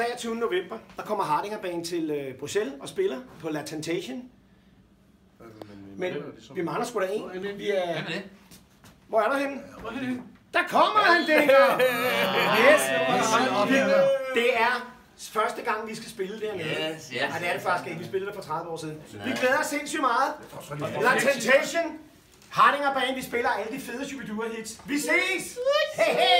23. november, der kommer Hardingerbanen til øh, Bruxelles og spiller på La Temptation. Men vi mangler sgu da en. Vi er... Hvem er det? Hvor er der henne? Der kommer han, Dinger! Yes! Det er første gang, vi skal spille dernede. Yes, yes. Det er det faktisk ikke. Vi spillede der for 30 år siden. Vi glæder os sindssygt meget. La Temptation. Hardinger Band, vi spiller alle de fede Shubidua hits. Vi ses! Hey, hey!